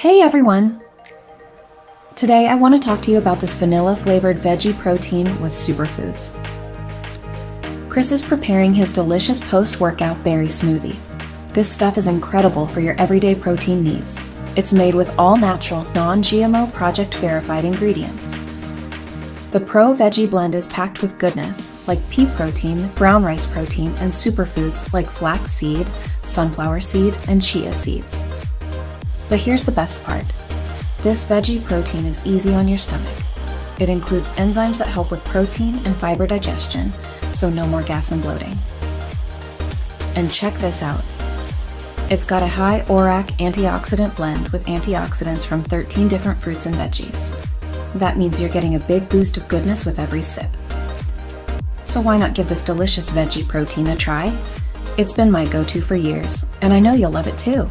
Hey everyone! Today I want to talk to you about this vanilla flavored veggie protein with superfoods. Chris is preparing his delicious post workout berry smoothie. This stuff is incredible for your everyday protein needs. It's made with all natural, non GMO, project verified ingredients. The Pro Veggie Blend is packed with goodness, like pea protein, brown rice protein, and superfoods like flax seed, sunflower seed, and chia seeds. But here's the best part this veggie protein is easy on your stomach. It includes enzymes that help with protein and fiber digestion, so no more gas and bloating. And check this out it's got a high ORAC antioxidant blend with antioxidants from 13 different fruits and veggies. That means you're getting a big boost of goodness with every sip. So why not give this delicious veggie protein a try? It's been my go to for years, and I know you'll love it too.